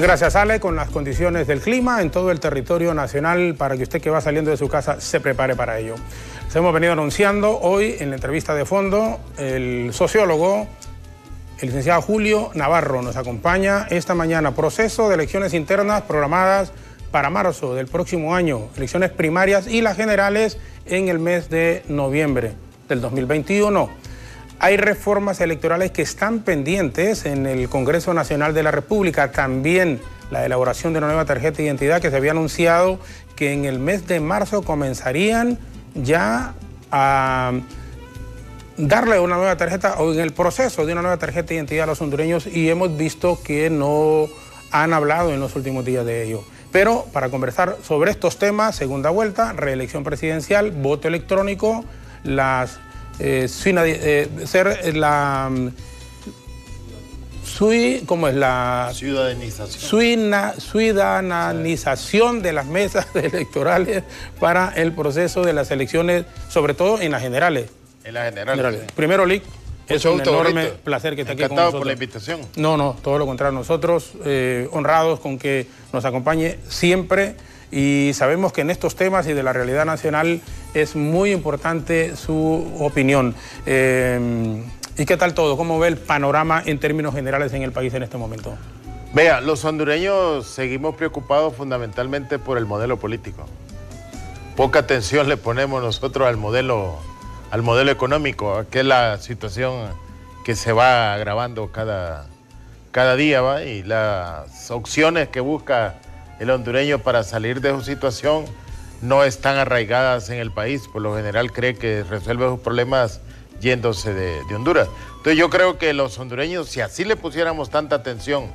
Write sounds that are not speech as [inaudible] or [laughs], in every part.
Gracias Ale, con las condiciones del clima en todo el territorio nacional para que usted que va saliendo de su casa se prepare para ello. Se hemos venido anunciando hoy en la entrevista de fondo el sociólogo, el licenciado Julio Navarro nos acompaña esta mañana. Proceso de elecciones internas programadas para marzo del próximo año, elecciones primarias y las generales en el mes de noviembre del 2021. Hay reformas electorales que están pendientes en el Congreso Nacional de la República, también la elaboración de una nueva tarjeta de identidad que se había anunciado que en el mes de marzo comenzarían ya a darle una nueva tarjeta o en el proceso de una nueva tarjeta de identidad a los hondureños y hemos visto que no han hablado en los últimos días de ello. Pero para conversar sobre estos temas, segunda vuelta, reelección presidencial, voto electrónico, las eh, eh, ser la sui, ¿cómo es la ciudadanización? ciudadanización de las mesas [laughs] electorales para el proceso de las elecciones, sobre todo en las generales. En las generales. Primero, Lick, es un enorme placer que esté aquí con nosotros. por la invitación. No, no, todo lo contrario. Nosotros eh, honrados con que nos acompañe siempre y sabemos que en estos temas y de la realidad nacional es muy importante su opinión. Eh, ¿Y qué tal todo? ¿Cómo ve el panorama en términos generales en el país en este momento? Vea, los hondureños seguimos preocupados fundamentalmente por el modelo político. Poca atención le ponemos nosotros al modelo, al modelo económico, que es la situación que se va agravando cada, cada día, ¿va? y las opciones que busca el hondureño para salir de su situación no están arraigadas en el país. Por lo general cree que resuelve sus problemas yéndose de, Honduras. Entonces yo creo que los hondureños, si así le pusiéramos tanta atención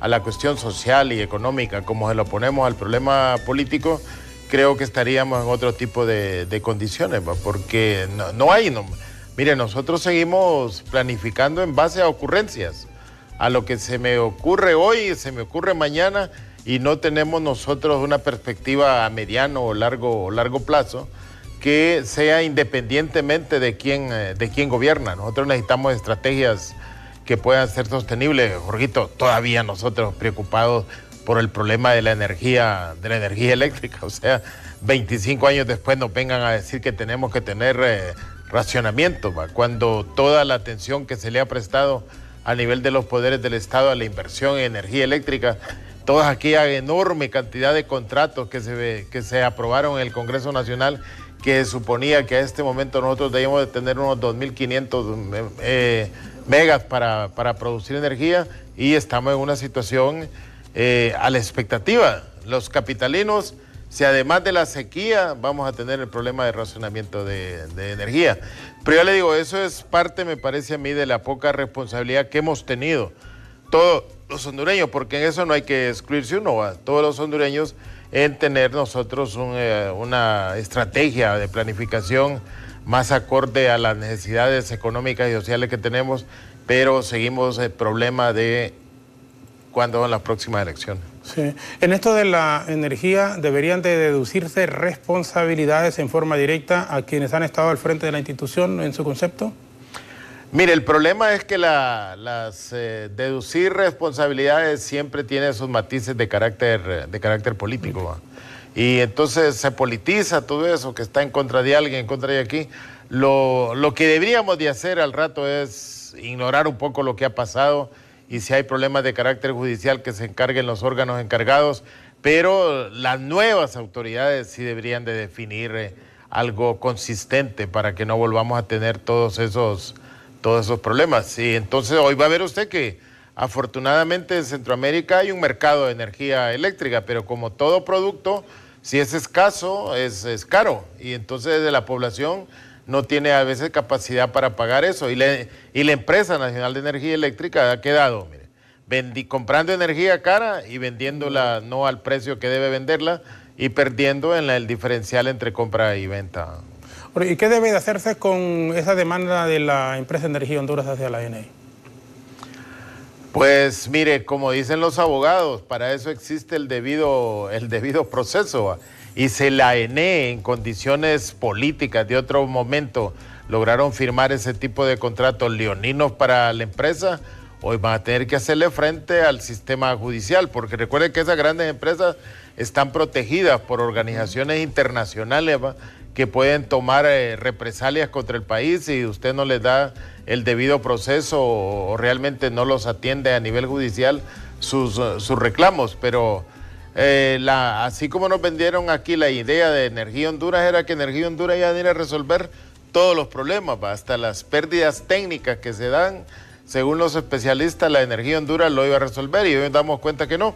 a la cuestión social y económica como se lo ponemos al problema político, creo que estaríamos en otro tipo de, condiciones, porque no, no hay... No, mire, nosotros seguimos planificando en base a ocurrencias. A lo que se me ocurre hoy, se me ocurre mañana y no tenemos nosotros una perspectiva a mediano o largo, largo plazo que sea independientemente de quién, eh, de quién gobierna. Nosotros necesitamos estrategias que puedan ser sostenibles. Jorgito, todavía nosotros preocupados por el problema de la energía, de la energía [laughs] eléctrica. O sea, 25 años después nos vengan a decir que tenemos que tener eh, racionamiento, cuando toda la atención que se le ha prestado a nivel de los poderes del Estado a la inversión en energía eléctrica toda aquella enorme cantidad de contratos que se, que se aprobaron en el Congreso Nacional que suponía que a este momento nosotros debíamos de tener unos 2.500 eh, megas para, producir energía y estamos en una situación eh, a la expectativa. Los capitalinos, si además de la sequía vamos a tener el problema de racionamiento de, energía. Pero ya le digo, eso es parte, me parece a mí, de la poca responsabilidad que hemos tenido todos los hondureños, porque en eso no hay que excluirse uno, todos los hondureños en tener nosotros eh, una estrategia de planificación más acorde a las necesidades económicas y sociales que tenemos, pero seguimos el problema de cuándo van las próximas elecciones. Sí. En esto de la energía, ¿deberían de deducirse responsabilidades en forma directa a quienes han estado al frente de la institución en su concepto? Mire, el problema es que las eh, deducir responsabilidades siempre tiene sus matices de carácter, de carácter político. Y entonces se politiza todo eso que está en contra de alguien, en contra de aquí. Lo, lo que deberíamos de hacer al rato es ignorar un poco lo que ha pasado y si hay problemas de carácter judicial que se encarguen los órganos encargados, pero las nuevas autoridades sí deberían de definir eh, algo consistente para que no volvamos a tener todos esos todos esos problemas. Y entonces hoy va a ver usted que afortunadamente en Centroamérica hay un mercado de energía eléctrica, pero como todo producto, si es escaso, es, es caro. Y entonces de la población no tiene a veces capacidad para pagar eso. Y, le, y la empresa nacional de energía eléctrica ha quedado, mire, comprando energía cara y vendiéndola no al precio que debe venderla y perdiendo en el diferencial entre compra y venta. ¿Y qué debe de hacerse con esa demanda de la empresa de energía Honduras hacia la ENE? Pues mire, como dicen los abogados, para eso existe el debido, el debido proceso. Y si la ENE en condiciones políticas de otro momento. Lograron firmar ese tipo de contratos leoninos para la empresa, hoy van a tener que hacerle frente al sistema judicial, porque recuerden que esas grandes empresas están protegidas por organizaciones internacionales que pueden tomar eh, represalias contra el país si usted no les da el debido proceso o, realmente no los atiende a nivel judicial sus, sus reclamos. Pero eh, así como nos vendieron aquí la idea de Energía Honduras, era que Energía Honduras iba a ir a resolver todos los problemas, hasta las pérdidas técnicas que se dan. Según los especialistas, la Energía Honduras lo iba a resolver y hoy nos damos cuenta que no.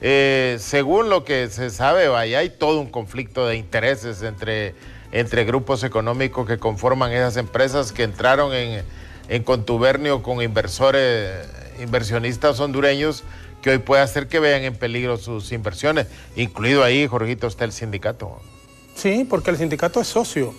Eh, según lo que se sabe, hay todo un conflicto de intereses entre, entre grupos económicos que conforman esas empresas que entraron en, en contubernio con inversores, inversionistas hondureños que hoy puede hacer que vean en peligro sus inversiones. Incluido ahí, Jorgito, está el sindicato. Sí, porque el sindicato es socio.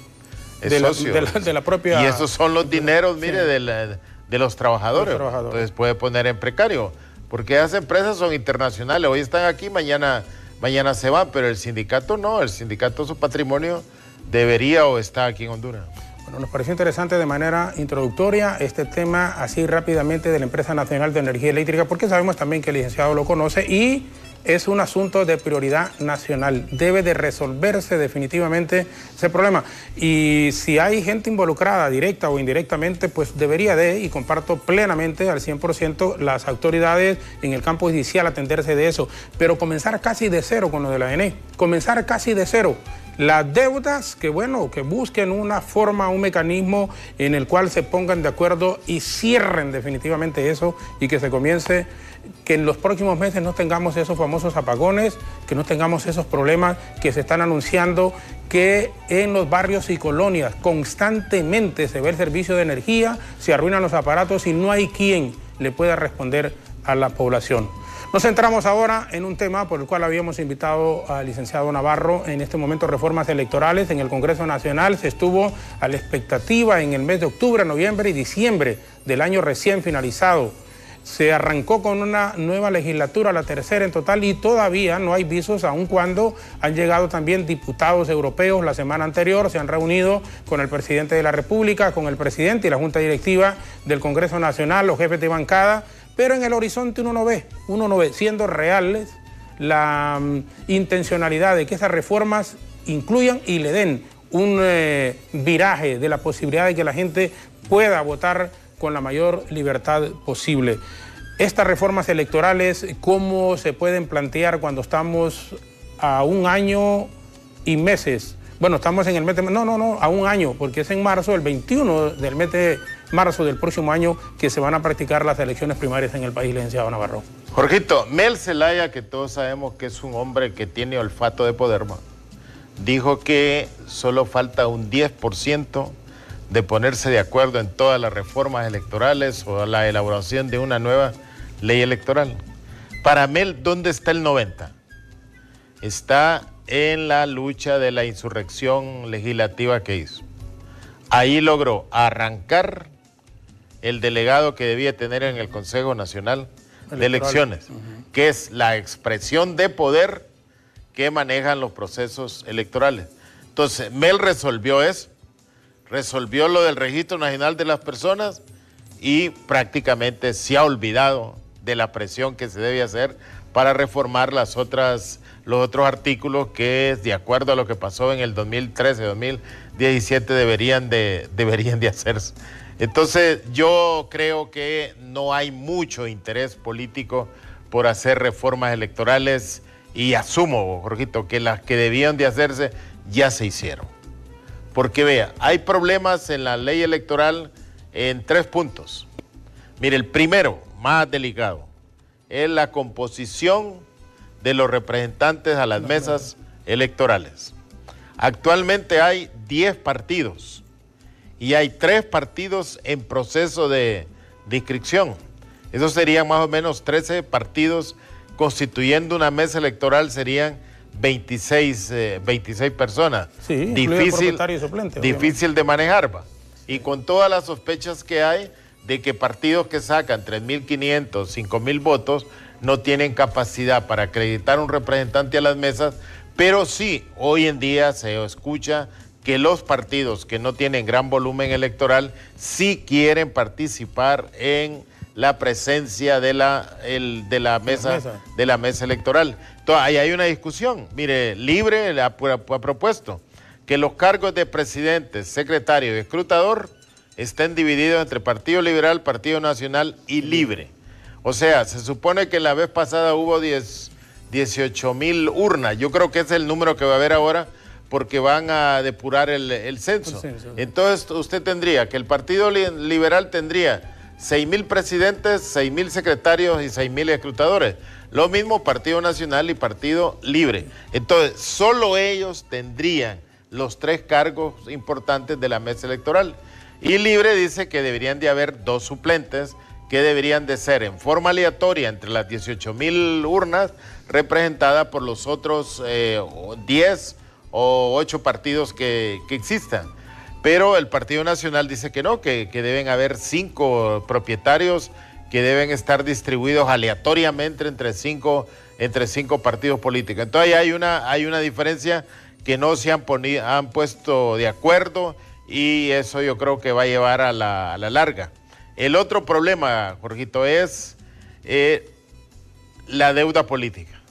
Es de, socio. La, de, la, propia... Y esos son los dineros, mire, de, los trabajadores. los trabajadores. Entonces puede poner en precario. Porque esas empresas son internacionales. Hoy están aquí, mañana, mañana se van, pero el sindicato no. El sindicato, su patrimonio debería o está aquí en Honduras. Nos pareció interesante de manera introductoria este tema así rápidamente de la Empresa Nacional de Energía Eléctrica, porque sabemos también que el licenciado lo conoce y es un asunto de prioridad nacional. Debe de resolverse definitivamente ese problema. Y si hay gente involucrada, directa o indirectamente, pues debería de, y comparto plenamente al 100%, las autoridades en el campo judicial atenderse de eso. Pero comenzar casi de cero con lo de la ENE, comenzar casi de cero. Las deudas, que bueno, que busquen una forma, un mecanismo en el cual se pongan de acuerdo y cierren definitivamente eso y que se comience, que en los próximos meses no tengamos esos famosos apagones, que no tengamos esos problemas que se están anunciando, que en los barrios y colonias constantemente se ve el servicio de energía, se arruinan los aparatos y no hay quien le pueda responder a la población. Nos centramos ahora en un tema por el cual habíamos invitado al licenciado Navarro, en este momento reformas electorales en el Congreso Nacional. Se estuvo a la expectativa en el mes de octubre, noviembre y diciembre del año recién finalizado. Se arrancó con una nueva legislatura, la tercera en total, y todavía no hay visos, aun cuando han llegado también diputados europeos. La semana anterior, se han reunido con el presidente de la República, con el presidente y la Junta Directiva del Congreso Nacional, los jefes de bancada pero en el horizonte uno no ve, uno no ve, siendo reales la mm, intencionalidad de que esas reformas incluyan y le den un eh, viraje de la posibilidad de que la gente pueda votar con la mayor libertad posible. Estas reformas electorales, ¿cómo se pueden plantear cuando estamos a un año y meses? Bueno, estamos en el mes de... No, no, no, a un año, porque es en marzo, el 21 del mes de marzo del próximo año que se van a practicar las elecciones primarias en el país, licenciado Navarro. Jorgito, Mel Zelaya, que todos sabemos que es un hombre que tiene olfato de poder, dijo que solo falta un 10% de ponerse de acuerdo en todas las reformas electorales o la elaboración de una nueva ley electoral. Para Mel, ¿dónde está el 90? Está en la lucha de la insurrección legislativa que hizo. Ahí logró arrancar el delegado que debía tener en el Consejo Nacional de Elecciones, que es la expresión de poder que manejan los procesos electorales. Entonces, Mel resolvió eso, resolvió lo del Registro Nacional de las Personas y prácticamente se ha olvidado de la presión que se debe hacer para reformar las otras, los otros artículos que, de acuerdo a lo que pasó en el 2013-2017, deberían de, [laughs] deberían de hacerse. Entonces yo creo que no hay mucho interés político por hacer reformas electorales y asumo, Jorgito, que las que debían de hacerse ya se hicieron. Porque vea, hay problemas en la ley electoral en tres puntos. Mire, el primero, más delicado, es la composición de los representantes a las mesas electorales. Actualmente hay 10 partidos y hay tres partidos en proceso de, inscripción. Eso serían más o menos 13 partidos constituyendo una mesa electoral, serían 26, 26 eh, personas. Sí, difícil, y suplente, difícil de manejar. Y con todas las sospechas que hay de que partidos que sacan 3.500, 5.000 votos no tienen capacidad para acreditar un representante a las mesas, pero sí, hoy en día se escucha que los partidos que no tienen gran volumen electoral sí quieren participar en la presencia de la, de la, mesa, de la mesa electoral. Entonces, ahí hay una discusión. Mire, Libre ha, ha propuesto que los cargos de presidente, secretario y escrutador estén divididos entre Partido Liberal, Partido Nacional y Libre. O sea, se supone que la vez pasada hubo 10, 18 mil urnas. Yo creo que ese es el número que va a haber ahora porque van a depurar el, censo. Entonces usted tendría que el Partido Liberal tendría 6 mil presidentes, 6 mil secretarios y 6 mil escrutadores. Lo mismo Partido Nacional y Partido Libre. Entonces, solo ellos tendrían los tres cargos importantes de la mesa electoral. Y Libre dice que deberían de haber dos suplentes que deberían de ser en forma aleatoria entre las 18 mil urnas representadas por los otros 10 eh, o 8 partidos que, existan. Pero el Partido Nacional dice que no, que, deben haber cinco propietarios que deben estar distribuidos aleatoriamente entre cinco, entre cinco partidos políticos. Entonces hay una, hay una diferencia que no se han, han puesto de acuerdo y eso yo creo que va a llevar a la, larga. El otro problema, Jorgito, es eh, la deuda política.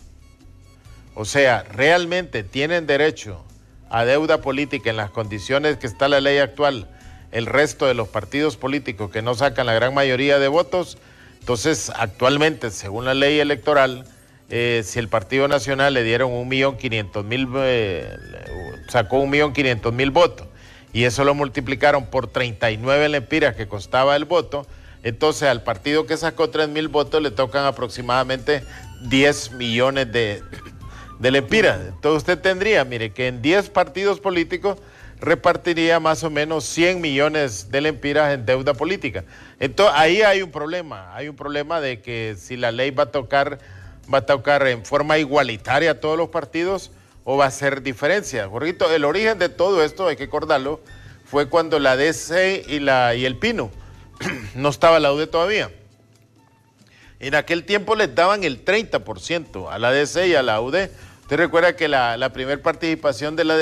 O sea, realmente tienen derecho a deuda política en las condiciones que está la ley actual el resto de los partidos políticos que no sacan la gran mayoría de votos. Entonces, actualmente, según la ley electoral, eh, si el Partido Nacional le dieron un millón quinientos mil, eh, sacó un millón quinientos mil votos y eso lo multiplicaron por 39 lempiras que costaba el voto, entonces al partido que sacó 3 mil votos le tocan aproximadamente 10 millones de, de lempiras. Entonces usted tendría, mire, que en 10 partidos políticos repartiría más o menos 100 millones de lempiras en deuda política. Entonces ahí hay un problema, hay un problema de que si la ley va a tocar va a tocar en forma igualitaria a todos los partidos o va a ser diferencia. Jorgito, el origen de todo esto, hay que acordarlo, fue cuando la DC y, la, y el Pino, [clears throat] no estaba la UD todavía. En aquel tiempo les daban el 30% a la DC y a la UD. Usted recuerda que la, primera participación de la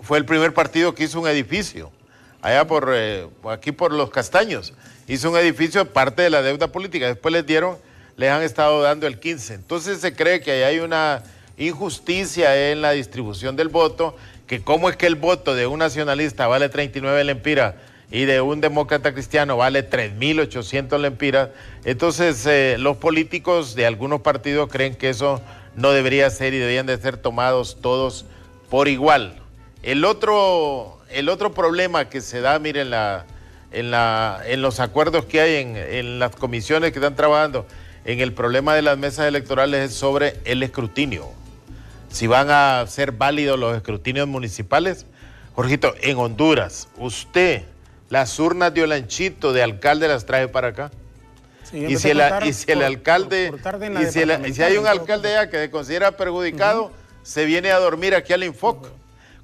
fue el primer partido que hizo un edificio, allá por eh, aquí por los Castaños. Hizo un edificio parte de la deuda política. Después les dieron les han estado dando el 15. Entonces se cree que hay una injusticia en la distribución del voto, que cómo es que el voto de un nacionalista vale 39 lempiras y de un demócrata cristiano vale 3.800 lempiras. Entonces eh, los políticos de algunos partidos creen que eso no debería ser y deberían de ser tomados todos por igual. El otro, el otro problema que se da, miren, la, en, la, en los acuerdos que hay en, en las comisiones que están trabajando, en el problema de las mesas electorales es sobre el escrutinio. Si van a ser válidos los escrutinios municipales. Jorgito, en Honduras, usted las urnas de Olanchito de alcalde las trae para acá. Y, si el, alcalde, y si, hay un alcalde ya que se considera perjudicado, se viene a dormir aquí al Infoc.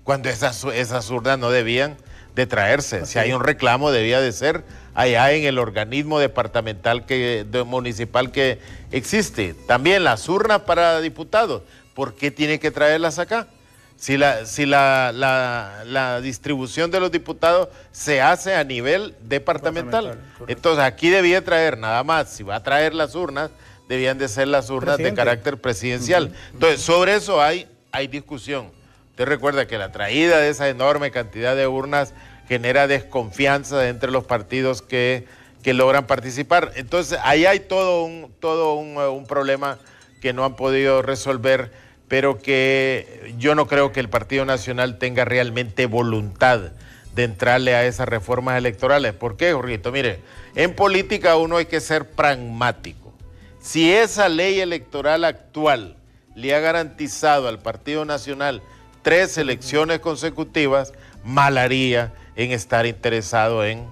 Cuando esas, esas urnas no debían de traerse. Si hay un reclamo, debía de ser allá en el organismo departamental que, municipal que existe. También las urnas para diputados, ¿por qué tiene que traerlas acá? Si, la, si la, la, distribución de los diputados se hace a nivel departamental. Entonces aquí debía traer nada más, si va a traer las urnas, debían de ser las urnas de carácter presidencial. Entonces sobre eso hay, hay discusión. Usted recuerda que la traída de esa enorme cantidad de urnas genera desconfianza entre los partidos que, logran participar. Entonces, ahí hay todo un, todo un, problema que no han podido resolver, pero que yo no creo que el Partido Nacional tenga realmente voluntad de entrarle a esas reformas electorales. ¿Por qué, Jorgito? Mire, en política uno hay que ser pragmático. Si esa ley electoral actual le ha garantizado al Partido Nacional tres elecciones consecutivas, mal haría en estar interesado en,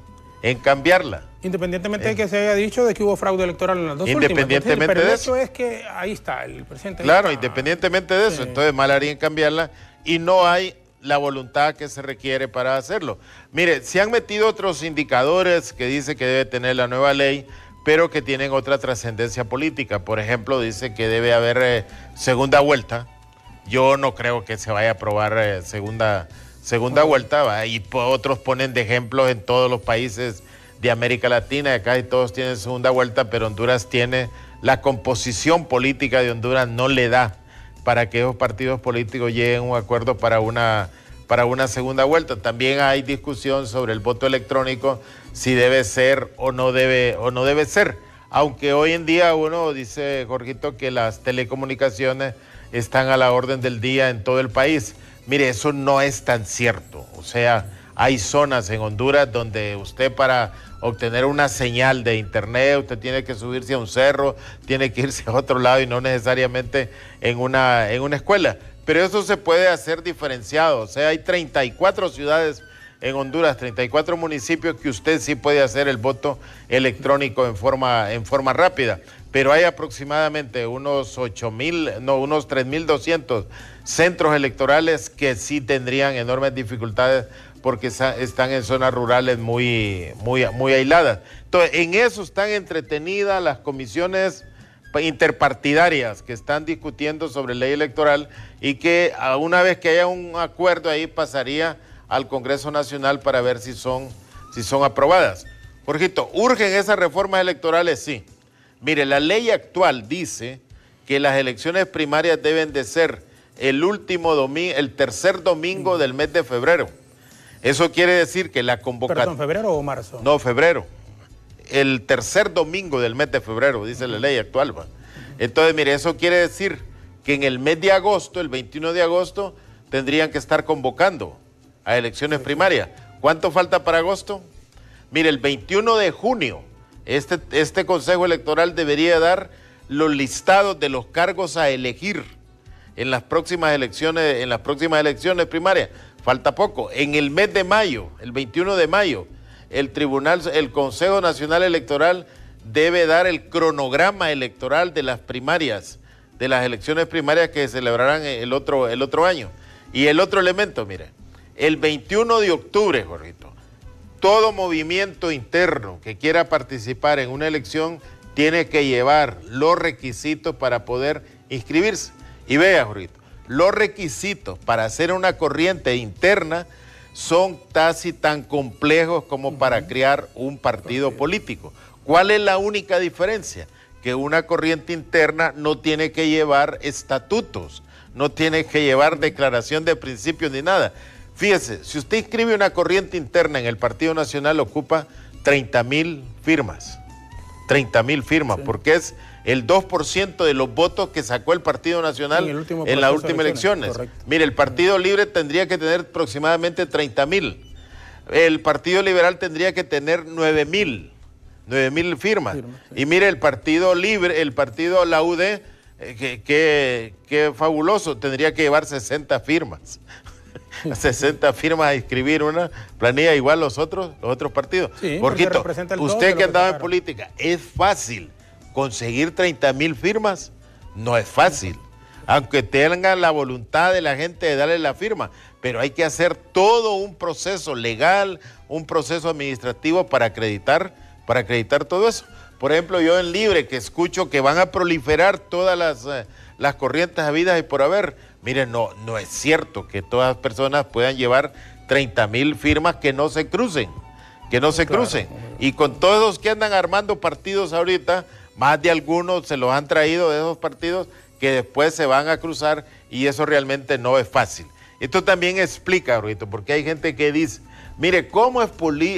en cambiarla. Independientemente de que se haya dicho de que hubo fraude electoral en las dos independientemente últimas. Pero de eso. es que ahí está, el presidente. Claro, independientemente de eso. Entonces mal haría en cambiarla y no hay la voluntad que se requiere para hacerlo. Mire, se han metido otros indicadores que dice que debe tener la nueva ley, pero que tienen otra trascendencia política. Por ejemplo, dice que debe haber eh, segunda vuelta. Yo no creo que se vaya a aprobar eh, segunda segunda vuelta, y otros ponen de ejemplos en todos los países de América Latina, acá todos tienen segunda vuelta, pero Honduras tiene la composición política de Honduras no le da para que esos partidos políticos lleguen a un acuerdo para una, para una segunda vuelta. También hay discusión sobre el voto electrónico, si debe ser o no debe, o no debe ser. Aunque hoy en día uno dice, Jorgito, que las telecomunicaciones están a la orden del día en todo el país. Mire, eso no es tan cierto. O sea, hay zonas en Honduras donde usted para obtener una señal de internet, usted tiene que subirse a un cerro, tiene que irse a otro lado y no necesariamente en una, en una escuela. Pero eso se puede hacer diferenciado. O sea, hay 34 ciudades en Honduras, 34 municipios que usted sí puede hacer el voto electrónico en forma, en forma rápida. Pero hay aproximadamente unos 8 mil, no, unos 3.200 centros electorales que sí tendrían enormes dificultades porque están en zonas rurales muy, muy, muy aisladas. Entonces, en eso están entretenidas las comisiones interpartidarias que están discutiendo sobre ley electoral y que una vez que haya un acuerdo ahí pasaría al Congreso Nacional para ver si son, si son aprobadas. Jorgito, ¿urgen esas reformas electorales? Sí. Mire, la ley actual dice que las elecciones primarias deben de ser el último domingo, el tercer domingo del mes de febrero. Eso quiere decir que la convocatoria... ¿Perdón, febrero o marzo? No, febrero. El tercer domingo del mes de febrero, dice la ley actual. Entonces, mire, eso quiere decir que en el mes de agosto, el 21 de agosto, tendrían que estar convocando a elecciones primarias. ¿Cuánto falta para agosto? Mire, el 21 de junio, este, este Consejo Electoral debería dar los listados de los cargos a elegir en las próximas elecciones, en las próximas elecciones primarias. Falta poco. En el mes de mayo, el 21 de mayo, el Tribunal, el Consejo Nacional Electoral debe dar el cronograma electoral de las primarias, de las elecciones primarias que se celebrarán el otro, el otro año. Y el otro elemento, mire, el 21 de octubre, Jorgito, todo movimiento interno que quiera participar en una elección tiene que llevar los requisitos para poder inscribirse. Y vea, Jorgito, los requisitos para hacer una corriente interna son casi tan complejos como para crear un partido político. ¿Cuál es la única diferencia? Que una corriente interna no tiene que llevar estatutos, no tiene que llevar declaración de principios ni nada. Fíjese, si usted inscribe una corriente interna en el Partido Nacional, ocupa 30 mil firmas. 30 mil firmas, porque es el 2% de los votos que sacó el Partido Nacional en, las últimas elecciones. Mire, el Partido Libre tendría que tener aproximadamente 30 mil. El Partido Liberal tendría que tener 9 mil. 9 mil firmas. Y mire, el Partido Libre, el Partido La UD, eh, que, fabuloso, tendría que llevar 60 firmas. [laughs] 60 firmas a inscribir una planilla igual los otros, los otros partidos. Sí, usted que andaba en política, es fácil conseguir 30 mil firmas no es fácil, aunque tengan la voluntad de la gente de darle la firma, pero hay que hacer todo un proceso legal, un proceso administrativo para acreditar, para acreditar todo eso. Por ejemplo, yo en Libre, que escucho que van a proliferar todas las, eh, las corrientes habidas y por haber, miren, no, no es cierto que todas las personas puedan llevar 30 mil firmas que no se crucen, que no se crucen. Y con todos los que andan armando partidos ahorita, más de algunos se los han traído de esos partidos que después se van a cruzar y eso realmente no es fácil. Esto también explica, Rito, porque hay gente que dice, mire, ¿cómo es,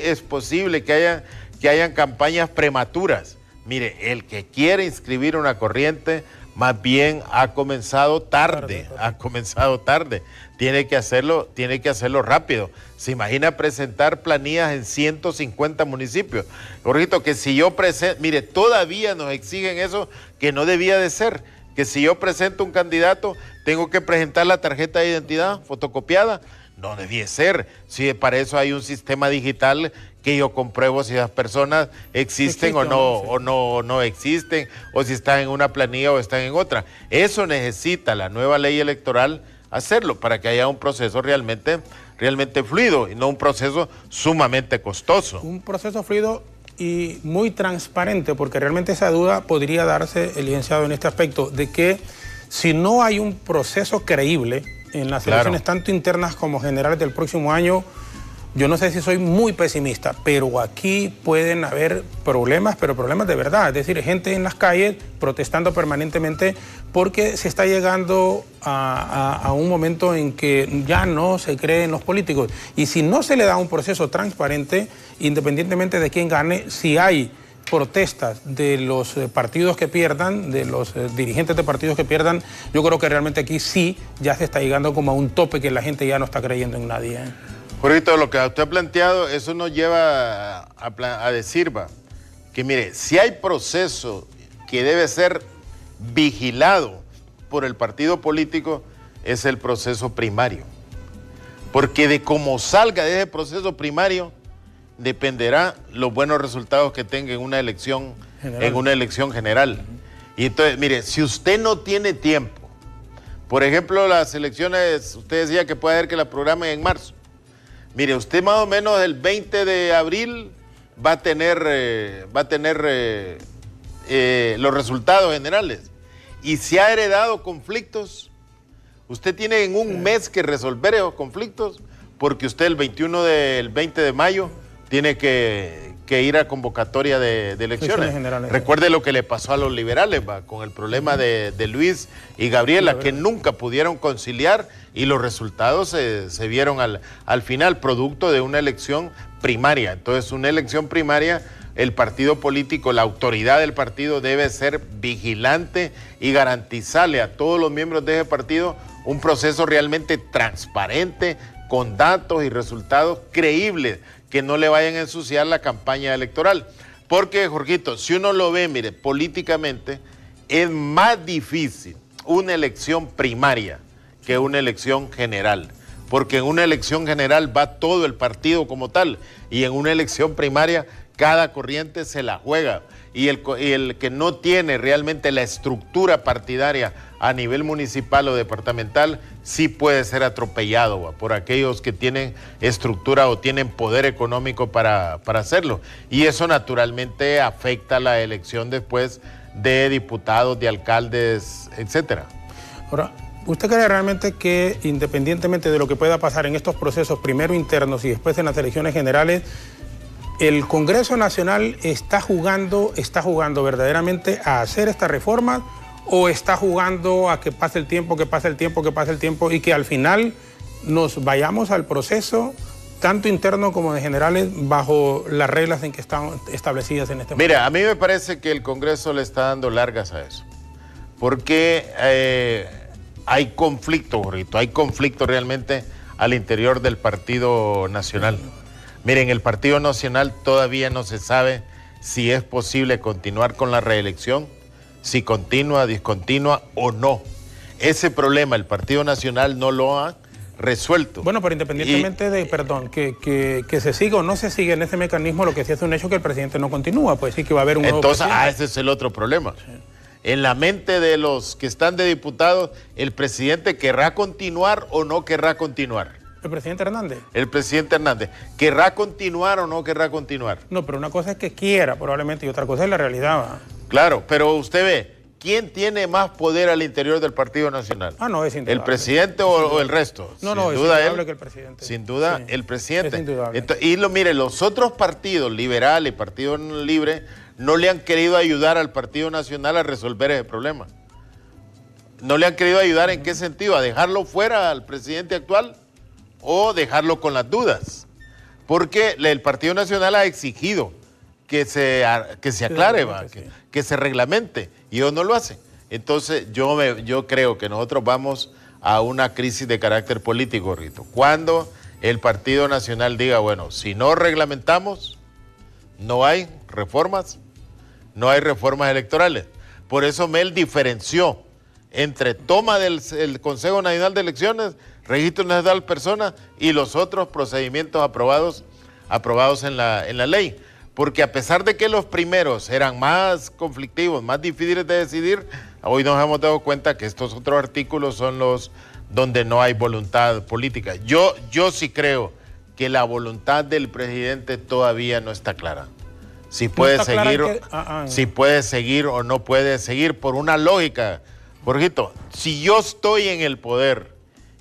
es posible que, haya, que hayan campañas prematuras? Mire, el que quiere inscribir una corriente, más bien ha comenzado tarde, ha comenzado tarde. Tiene que hacerlo, tiene que hacerlo rápido. Se imagina presentar planillas en 150 municipios. Jorgito, que si yo presento, mire, todavía nos exigen eso que no debía de ser. Que si yo presento un candidato, tengo que presentar la tarjeta de identidad fotocopiada. No debía ser. Si para eso hay un sistema digital que yo compruebo si las personas existen o no, o no, no existen, o si están en una planilla o están en otra. Eso necesita la nueva ley electoral hacerlo para que haya un proceso realmente, realmente fluido y no un proceso sumamente costoso. Un proceso fluido y muy transparente, porque realmente esa duda podría darse, el licenciado, en este aspecto, de que si no hay un proceso creíble en las elecciones tanto internas como generales del próximo año, Yo no sé si soy muy pesimista, pero aquí pueden haber problemas, pero problemas de verdad. Es decir, gente en las calles protestando permanentemente porque se está llegando a, un momento en que ya no se cree en los políticos. Y si no se le da un proceso transparente, independientemente de quién gane, si hay protestas de los eh, partidos que pierdan, de los eh, dirigentes de partidos que pierdan, yo creo que realmente aquí sí ya se está llegando como a un tope que la gente ya no está creyendo en nadie. ¿eh? Jorito, lo que usted ha planteado, eso nos lleva a, a decir, va, que mire, si hay proceso que debe ser vigilado por el partido político, es el proceso primario. Porque de cómo salga de ese proceso primario, dependerá los buenos resultados que tenga en una elección general. en una elección general. Y entonces, mire, si usted no tiene tiempo, por ejemplo, las elecciones, usted decía que puede haber que la programa en marzo. Mire, usted más o menos el 20 de abril va a tener, eh, va a tener eh, eh, los resultados generales. Y si ha heredado conflictos, usted tiene en un mes que resolver esos conflictos, porque usted el 21 del 20 de mayo tiene que, ir a convocatoria de, elecciones. Recuerde lo que le pasó a los liberales con el problema de, Luis y Gabriela, que nunca pudieron conciliar y los resultados se, vieron al, al final, producto de una elección primaria. Entonces, una elección primaria el partido político, la autoridad del partido debe ser vigilante y garantizarle a todos los miembros de ese partido un proceso realmente transparente, con datos y resultados creíbles que no le vayan a ensuciar la campaña electoral. Porque, Jorgito, si uno lo ve, mire, políticamente es más difícil una elección primaria que una elección general. Porque en una elección general va todo el partido como tal y en una elección primaria cada corriente se la juega. Y el, y el que no tiene realmente la estructura partidaria a nivel municipal o departamental sí puede ser atropellado por aquellos que tienen estructura o tienen poder económico para, para hacerlo. Y eso naturalmente afecta la elección después de diputados, de alcaldes, etcétera. Ahora, ¿usted cree realmente que independientemente de lo que pueda pasar en estos procesos, primero internos y después en las elecciones generales, el Congreso Nacional está jugando, está jugando verdaderamente a hacer esta reforma o está jugando a que pase el tiempo, que pase el tiempo, que pase el tiempo y que al final nos vayamos al proceso tanto interno como de generales bajo las reglas en que están establecidas en este momento. Mira, a mí me parece que el Congreso le está dando largas a eso, porque eh, hay conflicto, Borrito, hay conflicto realmente al interior del Partido Nacional. Miren, el Partido Nacional todavía no se sabe si es posible continuar con la reelección si continúa, discontinua o no. Ese problema el Partido Nacional no lo ha resuelto. Bueno, pero independientemente de, perdón, que, que, se siga o no se siga en ese mecanismo, lo que sí es un hecho que el presidente no continúa, pues sí que va a haber un Entonces, ah, ese es el otro problema. En la mente de los que están de diputados, ¿el presidente querrá continuar o no querrá continuar? ¿El presidente Hernández? El presidente Hernández. ¿Querrá continuar o no querrá continuar? No, pero una cosa es que quiera probablemente y otra cosa es la realidad. Claro, pero usted ve, ¿quién tiene más poder al interior del Partido Nacional? Ah, no, es indudable. ¿El presidente o, el resto? No, no, sin duda es indudable que el presidente. Sin duda, el presidente. Es indudable. y lo, mire, los otros partidos, liberales, Partido Libre, no le han querido ayudar al Partido Nacional a resolver ese problema. ¿No le han querido ayudar en qué sentido? ¿A dejarlo fuera al presidente actual o dejarlo con las dudas? Porque el Partido Nacional ha exigido que se, que se aclare, que, se reglamente, y ellos no lo hacen. Entonces yo, me, yo creo que nosotros vamos a una crisis de carácter político, Rito. Cuando el Partido Nacional diga, bueno, si no reglamentamos, no hay reformas, no hay reformas electorales. Por eso Mel diferenció entre toma del Consejo Nacional de Elecciones, registro de personas y los otros procedimientos aprobados, aprobados en la, en la ley porque a pesar de que los primeros eran más conflictivos, más difíciles de decidir, hoy nos hemos dado cuenta que estos otros artículos son los donde no hay voluntad política. Yo, yo sí creo que la voluntad del presidente todavía no está clara. Si puede seguir, ah, ah, si puede seguir o no puede seguir por una lógica. Borjito, si yo estoy en el poder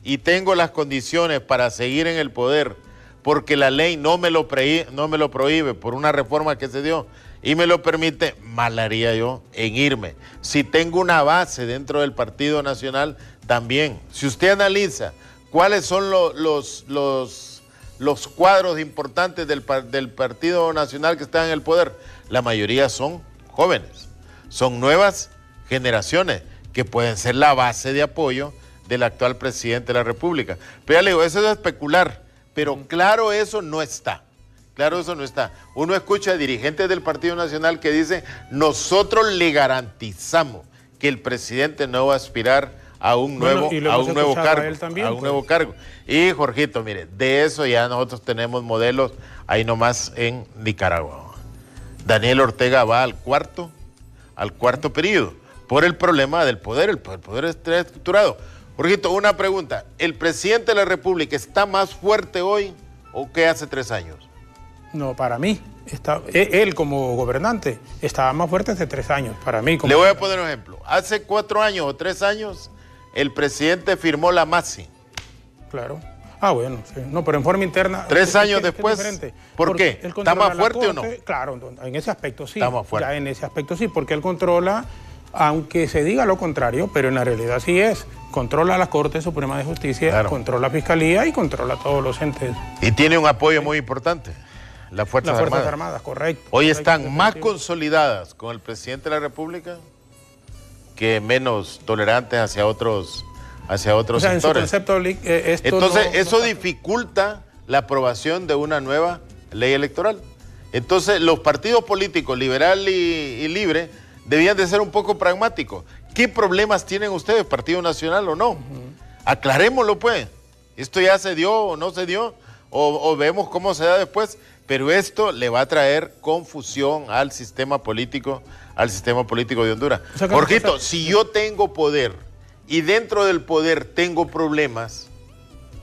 y tengo las condiciones para seguir en el poder, porque la ley no me lo, no me lo prohíbe por una reforma que se dio y me lo permite, mal haría yo en irme. Si tengo una base dentro del Partido Nacional, también. Si usted analiza cuáles son los, los, los, cuadros importantes del, del Partido Nacional que están en el poder, la mayoría son jóvenes, son nuevas generaciones que pueden ser la base de apoyo del actual presidente de la República. Pero ya le digo, eso es especular, pero claro eso no está. Claro, eso no está. Uno escucha a dirigentes del Partido Nacional que dicen, nosotros le garantizamos que el presidente no va a aspirar a un nuevo, a un nuevo cargo. A, un pues. nuevo cargo. Y Jorgito, mire, de eso ya nosotros tenemos modelos ahí nomás en Nicaragua. Daniel Ortega va al cuarto, al cuarto periodo, por el problema del poder, el poder está estructurado. Jorgito, una pregunta. ¿El presidente de la República está más fuerte hoy o que hace tres años? No, para mí. Está, e, él como gobernante estaba más fuerte hace tres años, para mí. Le voy a poner un ejemplo. Hace cuatro años o tres años, el presidente firmó la MASI. Claro. Ah, bueno, sí. No, pero en forma interna. Tres años después. ¿Por qué? ¿Está más fuerte o no? Claro, en ese aspecto sí. Está más fuerte. Ya en ese aspecto sí, porque él controla, aunque se diga lo contrario, pero en la realidad sí es controla la Corte Suprema de Justicia, controla la Fiscalía y controla todos los entes. Y tiene un apoyo muy importante. Las Fuerzas, Armadas. correcto. Hoy están más consolidadas con el presidente de la República que menos tolerantes hacia otros, hacia otros sectores. Eh, Entonces, eso dificulta la aprobación de una nueva ley electoral. Entonces, los partidos políticos liberal y, libre debían de ser un poco pragmáticos. ¿Qué problemas tienen ustedes, Partido Nacional o no? Aclarémoslo pues. ¿Esto ya se dio o no se dio? O, vemos cómo se da después. Pero esto le va a traer confusión al sistema político, al sistema político de Honduras. O si yo tengo poder y dentro del poder tengo problemas,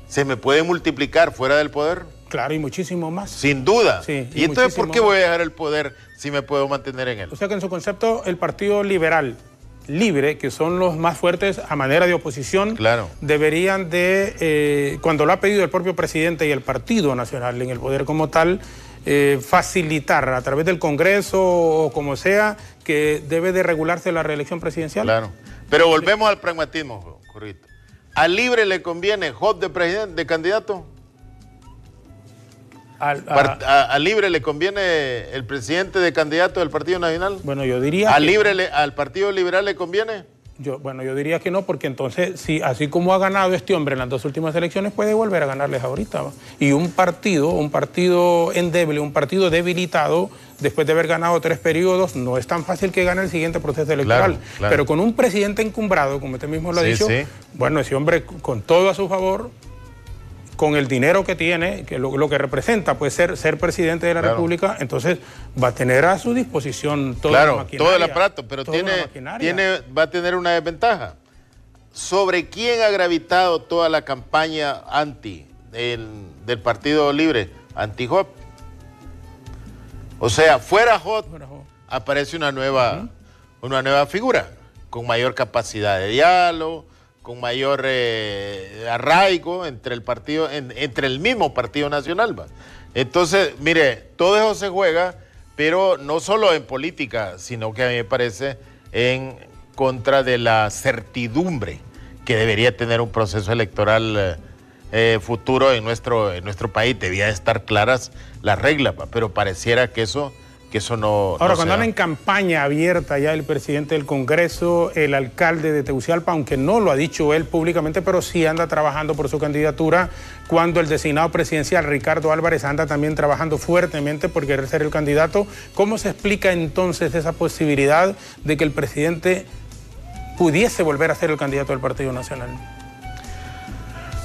¿se me puede multiplicar fuera del poder? Claro, y muchísimo más. Sin duda. y, entonces, ¿por qué voy a dejar el poder si me puedo mantener en él? O sea que en su concepto, el Partido Liberal libre, que son los más fuertes a manera de oposición, claro. deberían de, eh, cuando lo ha pedido el propio presidente y el Partido Nacional en el poder como tal, eh, facilitar a través del Congreso o como sea, que debe de regularse la reelección presidencial. Claro. Pero volvemos al pragmatismo, Corrito. ¿A libre le conviene hot de, presidente, de candidato? A, Libre le conviene el presidente de candidato del Partido Nacional? Bueno, yo diría. ¿A Libre al Partido Liberal le conviene? Yo, bueno, yo diría que no, porque entonces, si así como ha ganado este hombre en las dos últimas elecciones, puede volver a ganarles ahorita. Y un partido, un partido endeble, un partido debilitado, después de haber ganado tres periodos, no es tan fácil que gane el siguiente proceso electoral. Pero con un presidente encumbrado, como usted mismo lo ha dicho, bueno, ese hombre con todo a su favor, con el dinero que tiene, que lo, que representa pues ser, ser presidente de la República, entonces va a tener a su disposición toda claro, la maquinaria. todo el aparato, pero tiene, tiene, va a tener una desventaja. ¿Sobre quién ha gravitado toda la campaña anti del, Partido Libre? Anti-Hop. O sea, fuera Hot, aparece una nueva, una nueva figura con mayor capacidad de diálogo, con mayor eh, arraigo entre el partido, entre el mismo Partido Nacional. Entonces, mire, todo eso se juega, pero no solo en política, sino que a mí me parece en contra de la certidumbre que debería tener un proceso electoral eh, eh, futuro en nuestro, en nuestro país. Debía estar claras las reglas, pero pareciera que eso que eso no... Ahora, cuando anda en campaña abierta ya el presidente del Congreso, el alcalde de Tegucigalpa, aunque no lo ha dicho él públicamente, pero sí anda trabajando por su candidatura, cuando el designado presidencial Ricardo Álvarez anda también trabajando fuertemente por querer ser el candidato, ¿cómo se explica entonces esa posibilidad de que el presidente pudiese volver a ser el candidato del Partido Nacional?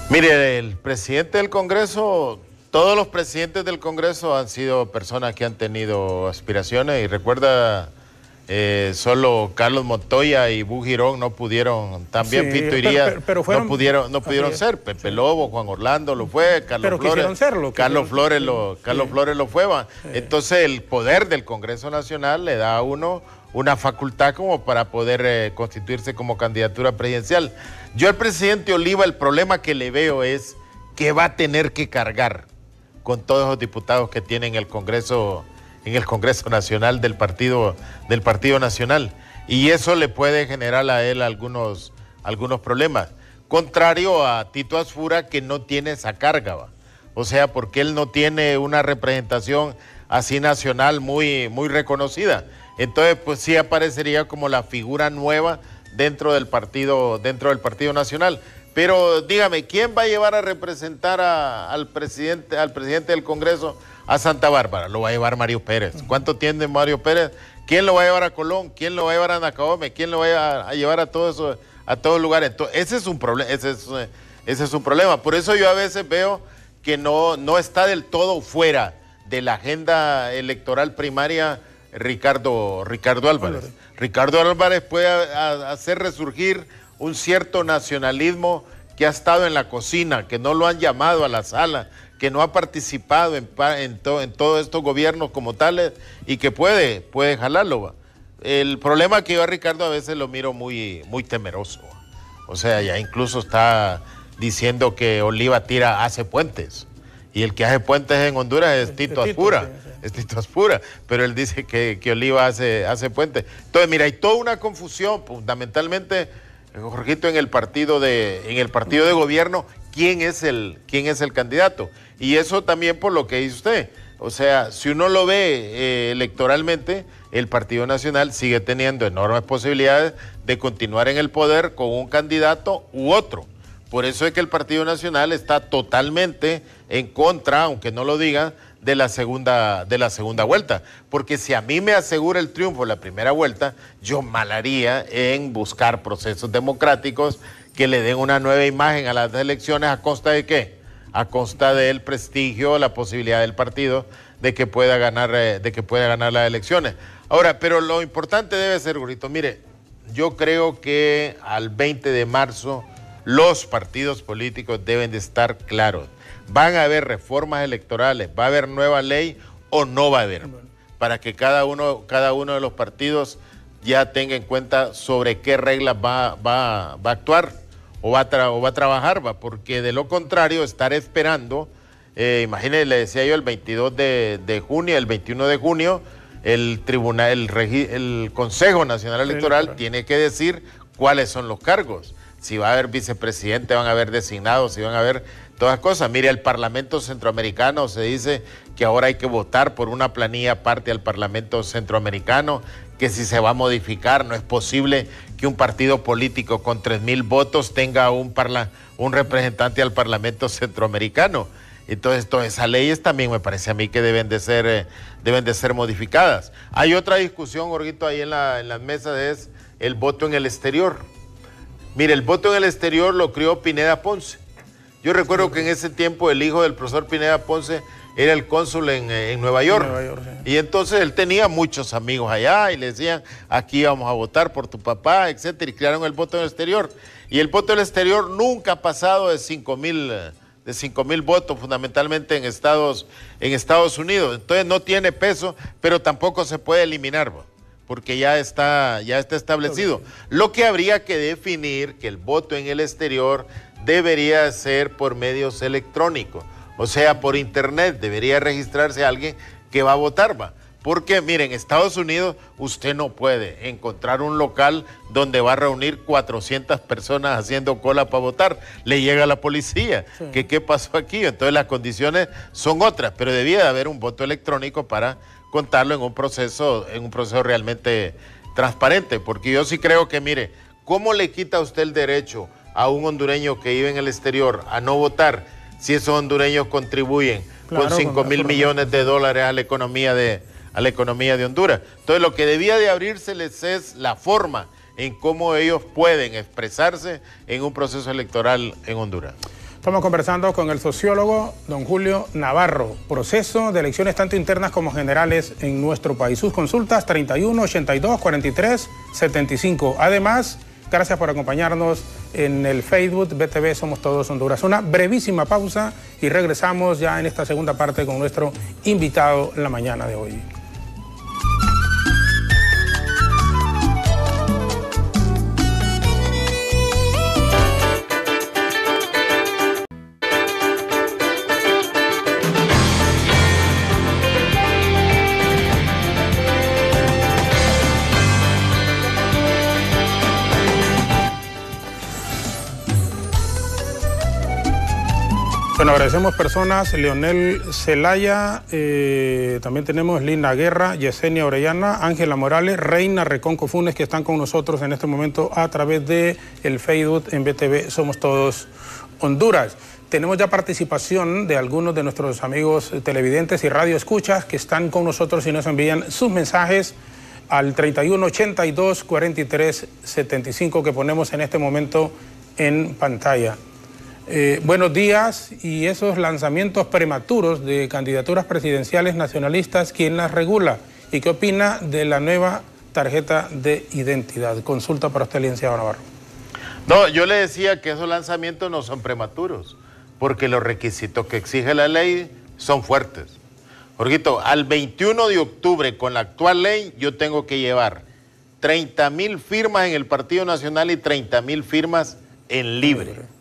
Mire, el presidente del Congreso todos los presidentes del Congreso han sido personas que han tenido aspiraciones y recuerda, eh, solo Carlos Montoya y Bujirón no pudieron, también Pito Iría no pudieron, no pudieron ser, Pepe Lobo, Juan Orlando lo fue, Carlos Flores, Carlos Flores lo, Carlos Flores lo fue. Entonces el poder del Congreso Nacional le da a uno una facultad como para poder eh, constituirse como candidatura presidencial. Yo al presidente Oliva el problema que le veo es que va a tener que cargar con todos los diputados que tienen el Congreso, en el Congreso Nacional del Partido, del Partido Nacional. Y eso le puede generar a él algunos, algunos problemas. Contrario a Tito Asfura, que no tiene esa carga. O sea, porque él no tiene una representación así nacional muy, muy reconocida. Entonces, pues sí aparecería como la figura nueva dentro del partido, dentro del Partido Nacional. Pero dígame, ¿quién va a llevar a representar al, presidente, al presidente del Congreso a Santa Bárbara? Lo va a llevar Mario Pérez. ¿Cuánto tiene Mario Pérez? ¿Quién lo va a llevar a Colón? ¿Quién lo va a llevar a Nacahome? ¿Quién lo va a, llevar a todos eso, a todos lugares? ese es un problema, ese es, ese es un problema. Por eso yo a veces veo que no, no está del todo fuera de la agenda electoral primaria Ricardo, Ricardo Álvarez. Ricardo Álvarez puede hacer resurgir un cierto nacionalismo que ha estado en la cocina, que no lo han llamado a la sala, que no ha participado en, en, en todos estos gobiernos como tales y que puede, puede jalarlo. El problema que yo a Ricardo a veces lo miro muy, muy temeroso. O sea, ya incluso está diciendo que Oliva tira, hace puentes. Y el que hace puentes en Honduras es Tito Aspura. Es Tito Aspura. Pero él dice que, que Oliva hace, hace puentes. Entonces, mira, hay toda una confusión, fundamentalmente Jorgito, en el partido de, en el partido de gobierno, quién es el, quién es el candidato. Y eso también por lo que dice usted. O sea, si uno lo ve eh, electoralmente, el Partido Nacional sigue teniendo enormes posibilidades de continuar en el poder con un candidato u otro. Por eso es que el Partido Nacional está totalmente en contra, aunque no lo diga, de la segunda, de la segunda vuelta. Porque si a mí me asegura el triunfo la primera vuelta, yo malaría en buscar procesos democráticos que le den una nueva imagen a las elecciones a costa de qué? A costa del prestigio, la posibilidad del partido de que pueda ganar, eh, de que pueda ganar las elecciones. Ahora, pero lo importante debe ser, Gurito, mire, yo creo que al 20 de marzo los partidos políticos deben de estar claros van a haber reformas electorales, va a haber nueva ley o no va a haber, para que cada uno, cada uno de los partidos ya tenga en cuenta sobre qué reglas va, va, va a actuar o va a, o va a trabajar, va, porque de lo contrario, estar esperando, eh, imagínense, le decía yo el 22 de, junio, el 21 de junio, el tribunal, el, el Consejo Nacional Electoral tiene que decir cuáles son los cargos, si va a haber vicepresidente, van a haber designados, si van a haber todas cosas. Mire, el Parlamento Centroamericano se dice que ahora hay que votar por una planilla aparte al Parlamento Centroamericano, que si se va a modificar, no es posible que un partido político con tres mil votos tenga un, un representante al Parlamento Centroamericano. Entonces, todas esas leyes también me parece a mí que deben de ser, eh, deben de ser modificadas. Hay otra discusión, Gorguito, ahí en, la, en las mesas, es el voto en el exterior. Mire, el voto en el exterior lo crió Pineda Ponce. Yo recuerdo que en ese tiempo el hijo del profesor Pineda Ponce era el cónsul en, eh, Nueva York. Y entonces él tenía muchos amigos allá y le decían, aquí vamos a votar por tu papá, etcétera, y crearon el voto en el exterior. Y el voto en el exterior nunca ha pasado de 5 mil de cinco mil votos fundamentalmente en Estados, en Estados Unidos. Entonces no tiene peso, pero tampoco se puede eliminar, porque ya está, ya está establecido. Lo que habría que definir que el voto en el exterior debería ser por medios electrónicos, o sea, por internet, debería registrarse alguien que va a votar, va. Porque, miren, en Estados Unidos usted no puede encontrar un local donde va a reunir 400 personas haciendo cola para votar. Le llega la policía. ¿Qué, pasó aquí? Entonces las condiciones son otras, pero debía de haber un voto electrónico para contarlo en un proceso, en un proceso realmente transparente. Porque yo sí creo que, mire, ¿cómo le quita a usted el derecho a un hondureño que vive en el exterior a no votar si esos hondureños contribuyen con 5 mil millones de dólares a la economía de a la economía de Honduras. Entonces lo que debía de abrírseles es la forma en cómo ellos pueden expresarse en un proceso electoral en Honduras. Estamos conversando con el sociólogo don Julio Navarro, proceso de elecciones tanto internas como generales en nuestro país. Sus consultas 31 82 43 75. Además, Gracias por acompañarnos en el Facebook BTV Somos Todos Honduras. Una brevísima pausa y regresamos ya en esta segunda parte con nuestro invitado la mañana de hoy. Bueno, agradecemos personas, Leonel Celaya, eh, también tenemos Linda Guerra, Yesenia Orellana, Ángela Morales, Reina Reconco Funes, que están con nosotros en este momento a través de el Facebook en BTV Somos Todos Honduras. Tenemos ya participación de algunos de nuestros amigos televidentes y radioescuchas que están con nosotros y nos envían sus mensajes al 3182 43 75 que ponemos en este momento en pantalla. Eh, buenos días y esos lanzamientos prematuros de candidaturas presidenciales nacionalistas, ¿quién las regula? ¿Y qué opina de la nueva tarjeta de identidad? Consulta para usted, licenciado Navarro. No, yo le decía que esos lanzamientos no son prematuros, porque los requisitos que exige la ley son fuertes. Jorgito, al 21 de octubre, con la actual ley, yo tengo que llevar 30 mil firmas en el Partido Nacional y 30 mil firmas en libre.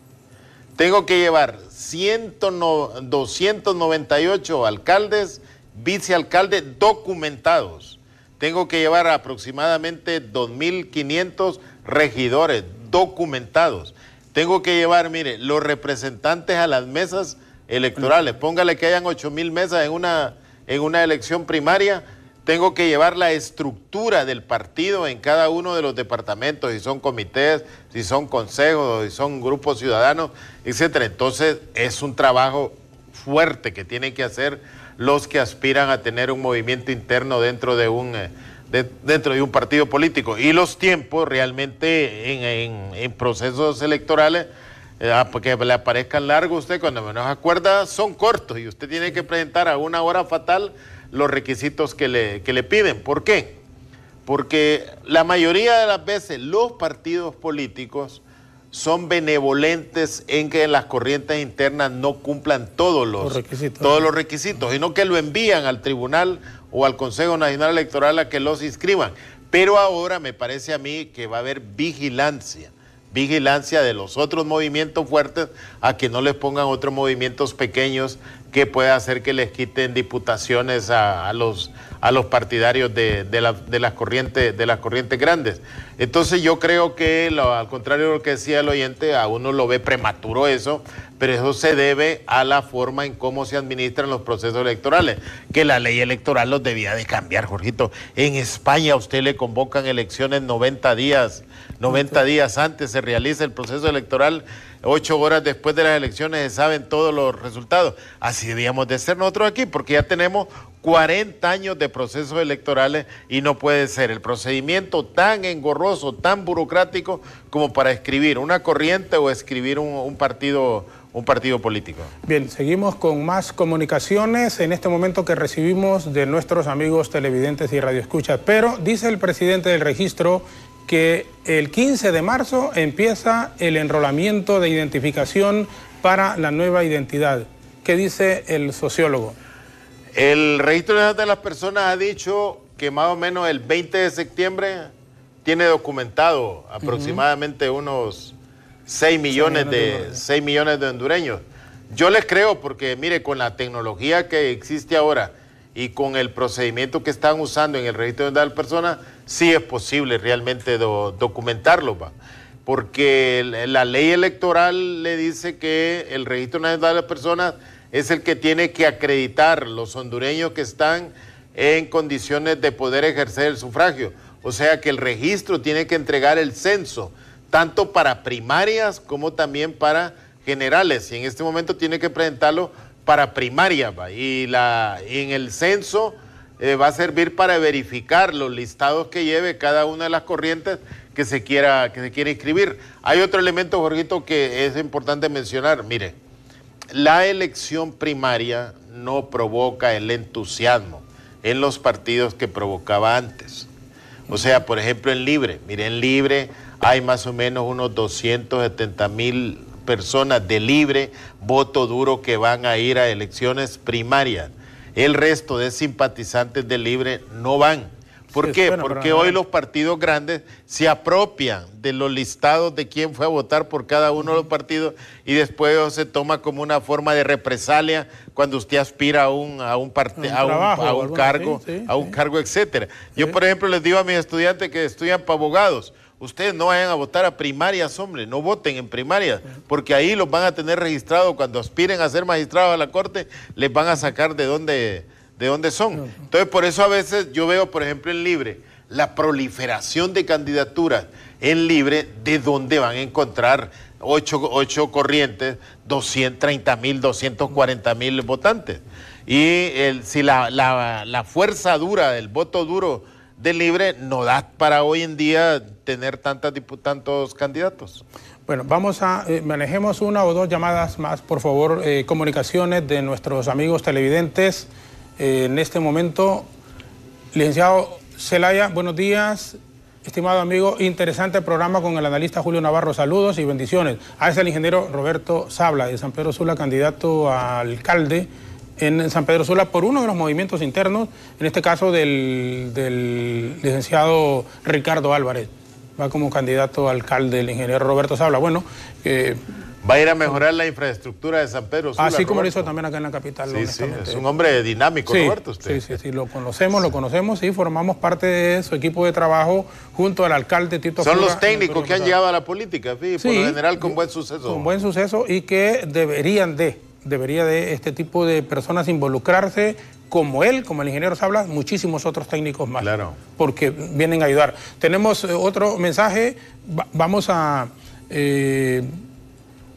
Tengo que llevar 298 alcaldes, vicealcaldes documentados. Tengo que llevar aproximadamente 2.500 regidores documentados. Tengo que llevar, mire, los representantes a las mesas electorales. Póngale que hayan 8.000 mesas en una, en una elección primaria tengo que llevar la estructura del partido en cada uno de los departamentos, si son comités, si son consejos, si son grupos ciudadanos, etcétera. Entonces es un trabajo fuerte que tienen que hacer los que aspiran a tener un movimiento interno dentro de un eh, dentro de un partido político. Y los tiempos realmente en, procesos electorales, eh, ah, porque le aparezcan largos usted cuando menos acuerda, son cortos y usted tiene que presentar a una hora fatal los requisitos que le, le piden. ¿Por qué? Porque la mayoría de las veces los partidos políticos son benevolentes en que las corrientes internas no cumplan todos los, requisitos. todos los requisitos, sino que lo envían al tribunal o al Consejo Nacional Electoral a que los inscriban. Pero ahora me parece a mí que va a haber vigilancia, vigilancia de los otros movimientos fuertes a que no les pongan otros movimientos pequeños que puede hacer que les quiten diputaciones a, los, a los partidarios de, de, las corrientes, de las corrientes grandes. Entonces yo creo que, al contrario de lo que decía el oyente, a uno lo ve prematuro eso, pero eso se debe a la forma en cómo se administran los procesos electorales, que la ley electoral los debía de cambiar, Jorgito. En España usted le convocan elecciones 90 días, 90 días antes se realiza el proceso electoral ocho horas después de las elecciones se saben todos los resultados. Así debíamos de ser nosotros aquí, porque ya tenemos 40 años de procesos electorales y no puede ser el procedimiento tan engorroso, tan burocrático como para escribir una corriente o escribir un, partido un partido político. Bien, seguimos con más comunicaciones en este momento que recibimos de nuestros amigos televidentes y radioescuchas. Pero dice el presidente del registro que el 15 de marzo empieza el enrolamiento de identificación para la nueva identidad. ¿Qué dice el sociólogo? El registro de las personas ha dicho que más o menos el 20 de septiembre tiene documentado aproximadamente unos 6 millones, de, 6 millones de hondureños. Yo les creo porque, mire, con la tecnología que existe ahora y con el procedimiento que están usando en el registro de las personas, sí es posible realmente documentarlo, porque la ley electoral le dice que el registro nacional de las personas es el que tiene que acreditar los hondureños que están en condiciones de poder ejercer el sufragio. O sea que el registro tiene que entregar el censo, tanto para primarias como también para generales. Y en este momento tiene que presentarlo para primaria. Y, la, y en el censo eh, va a servir para verificar los listados que lleve cada una de las corrientes que se quiera, que se quiera inscribir. Hay otro elemento, Jorgito, que es importante mencionar. Mire, la elección primaria no provoca el entusiasmo en los partidos que provocaba antes. O sea, por ejemplo, en Libre. Mire, en Libre hay más o menos unos 270 mil personas de libre voto duro que van a ir a elecciones primarias. El resto de simpatizantes de Libre no van. ¿Por qué? Porque hoy los partidos grandes se apropian de los listados de quién fue a votar por cada uno de los partidos y después se toma como una forma de represalia cuando usted aspira a un a un, a un, cargo, a un cargo, etcétera. Yo, por ejemplo, les digo a mis estudiantes que estudian para abogados, ustedes no vayan a votar a primarias, hombre, no voten en primarias, porque ahí los van a tener registrados cuando aspiren a ser magistrados a la corte, les van a sacar de dónde, de dónde son. Entonces, por eso a veces yo veo, por ejemplo, en Libre, la proliferación de candidaturas en Libre, de dónde van a encontrar ocho, corrientes, 230 mil, 240 mil votantes. Y el, si la, la fuerza dura, el voto duro, de libre no da para hoy en día tener tantas, tantos candidatos. Bueno, vamos a, eh, manejemos una o dos llamadas más, por favor, eh, comunicaciones de nuestros amigos televidentes. Eh, en este momento, licenciado Celaya, buenos días. Estimado amigo, interesante programa con el analista Julio Navarro. Saludos y bendiciones. A es el ingeniero Roberto Sabla de San Pedro Sula, candidato a alcalde en San Pedro Sula por uno de los movimientos internos, en este caso del, licenciado Ricardo Álvarez. Va como candidato a alcalde el ingeniero Roberto Sabla. Bueno, Va a ir a mejorar la infraestructura de San Pedro Sula. Así como lo hizo también acá en la capital. Sí, sí, es un hombre dinámico, Roberto. Usted. Sí, sí, sí, lo conocemos, lo conocemos y formamos parte de su equipo de trabajo junto al alcalde Tito Son los técnicos que han llegado a la política, sí, por lo general con buen suceso. Con buen suceso y que deberían de debería de este tipo de personas involucrarse, como él, como el ingeniero Sabla, muchísimos otros técnicos más. Claro. Porque vienen a ayudar. Tenemos eh, otro mensaje, vamos a... Eh,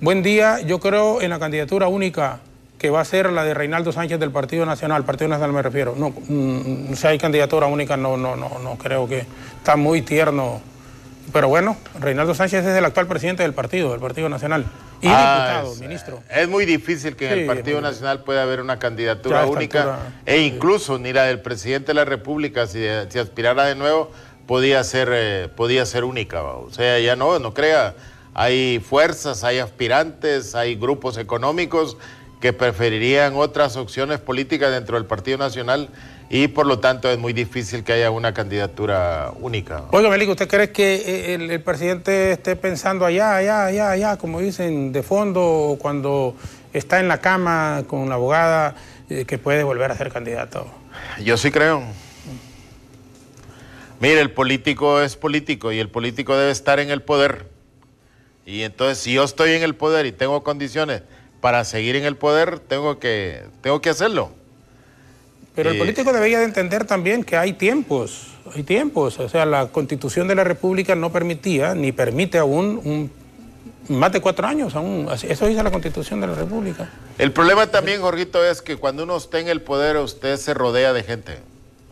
buen día, yo creo en la candidatura única que va a ser la de Reinaldo Sánchez del Partido Nacional, Partido Nacional me refiero. No, mm, si hay candidatura única, no, no, no, no creo que está muy tierno. Pero bueno, Reinaldo Sánchez es el actual presidente del partido, del Partido Nacional. Y ah, diputado, ministro. Es muy difícil que en el Partido Nacional pueda haber una candidatura única e incluso ni la del presidente de la República, si, aspirara de nuevo, podía ser, eh, podía ser única. O sea, ya no, no crea. Hay fuerzas, hay aspirantes, hay grupos económicos que preferirían otras opciones políticas dentro del Partido Nacional y por lo tanto es muy difícil que haya una candidatura única. Oiga, Melico, ¿usted cree que eh, el, presidente esté pensando allá, allá, allá, allá, como dicen, de fondo, cuando está en la cama con la abogada, eh, que puede volver a ser candidato? Yo sí creo. Mire, el político es político y el político debe estar en el poder. Y entonces, si yo estoy en el poder y tengo condiciones para seguir en el poder, tengo que, tengo que hacerlo. Pero el político debería de entender también que hay tiempos, hay tiempos. O sea, la constitución de la República no permitía, ni permite aún un, más de cuatro años aún. Eso dice la constitución de la República. El problema también, Jorgito, es que cuando uno está en el poder, usted se rodea de gente.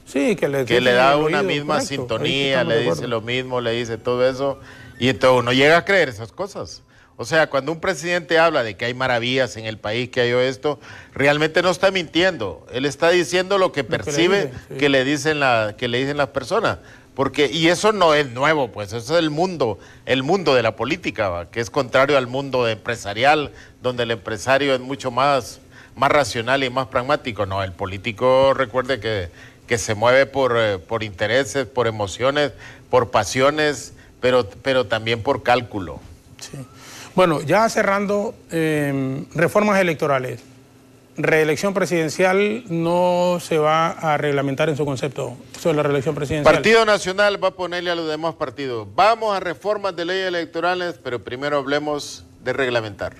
Sí, que le, que le da una misma sintonía, le dice lo mismo, le dice todo eso. Y entonces uno llega a creer esas cosas. O sea, cuando un presidente habla de que hay maravillas en el país, que hay esto, realmente no está mintiendo. Él está diciendo lo que percibe que, le dicen la, que le dicen las personas. Porque, y eso no es nuevo, pues eso es el mundo, el mundo de la política, que es contrario al mundo empresarial, donde el empresario es mucho más, más racional y más pragmático. No, el político recuerde que, que se mueve por, eh, por intereses, por emociones, por pasiones, pero, pero también por cálculo. Sí. Bueno, ya cerrando, em, reformas electorales. Reelección presidencial no se va a reglamentar en su concepto. Eso la reelección presidencial. Partido Nacional va a ponerle a los demás partidos. Vamos a reformas de leyes electorales, pero primero hablemos de reglamentar.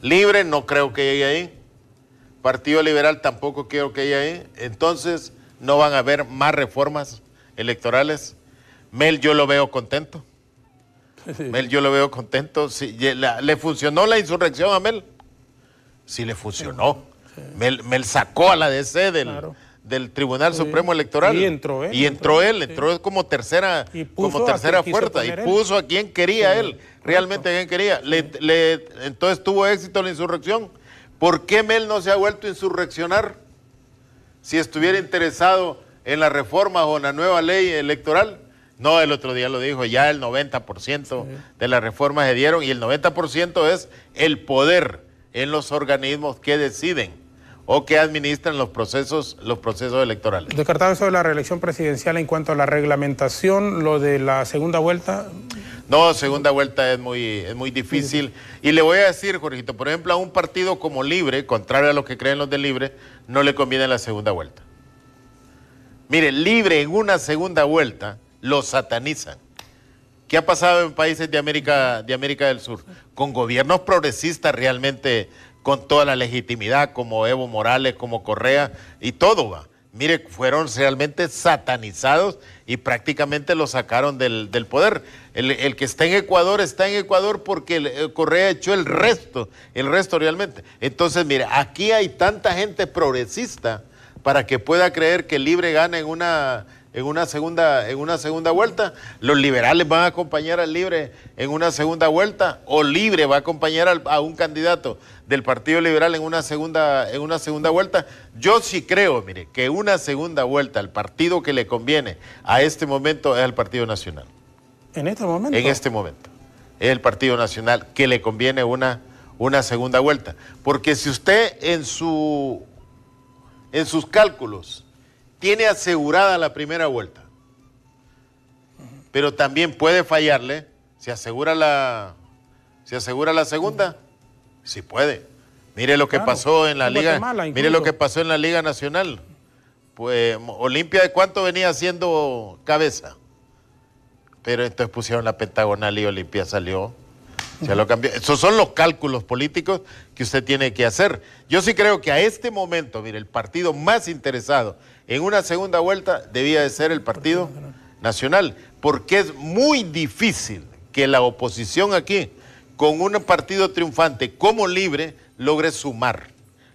Libre no creo que llegue ahí. Partido Liberal tampoco creo que llegue ahí. Entonces no van a haber más reformas electorales. Mel yo lo veo contento. Mel, yo lo veo contento. ¿Le funcionó la insurrección a Mel? Sí, le funcionó. Mel, sacó a la DC del, del Tribunal Supremo Electoral. Y entró él. Y entró, él, entró como tercera, como tercera fuerza. Y puso a quien quería él, realmente a quien quería. entonces tuvo éxito la insurrección. ¿Por qué Mel no se ha vuelto a insurreccionar? Si estuviera interesado en la reforma o en la nueva ley electoral. No, el otro día lo dijo, ya el 90% de las reformas se dieron y el 90% es el poder en los organismos que deciden o que administran los procesos, los procesos electorales. Descartado eso de la reelección presidencial en cuanto a la reglamentación, lo de la segunda vuelta. No, segunda vuelta es muy, es muy difícil. Y le voy a decir, Jorgito, por ejemplo, a un partido como Libre, contrario a lo que creen los de Libre, no le conviene la segunda vuelta. Mire, Libre en una segunda vuelta lo satanizan. ¿Qué ha pasado en países de América, de América del Sur? Con gobiernos progresistas realmente con toda la legitimidad, como Evo Morales, como Correa y todo va. Mire, fueron realmente satanizados y prácticamente lo sacaron del, poder. El, que está en Ecuador está en Ecuador porque el, Correa echó el resto, el resto realmente. Entonces, mire, aquí hay tanta gente progresista para que pueda creer que Libre gana en una, en una, segunda, en una segunda vuelta. Los liberales van a acompañar al Libre en una segunda vuelta o Libre va a acompañar a un candidato del Partido Liberal en una segunda, en una segunda vuelta. Yo sí creo, mire, que una segunda vuelta, al partido que le conviene a este momento es el Partido Nacional. ¿En este momento? En este momento. Es el Partido Nacional que le conviene una, una segunda vuelta. Porque si usted en, su, en sus cálculos tiene asegurada la primera vuelta, pero también puede fallarle, se asegura la, se asegura la segunda, sí puede. Mire lo que pasó en la liga, mire lo que pasó en la liga nacional. Pues Olimpia de cuánto venía siendo cabeza. Pero entonces pusieron la pentagonal y Olimpia salió. Esos son los cálculos políticos que usted tiene que hacer. Yo sí creo que a este momento, mire, el partido más interesado en una segunda vuelta debía de ser el Partido Nacional, porque es muy difícil que la oposición aquí, con un partido triunfante como libre, logre sumar,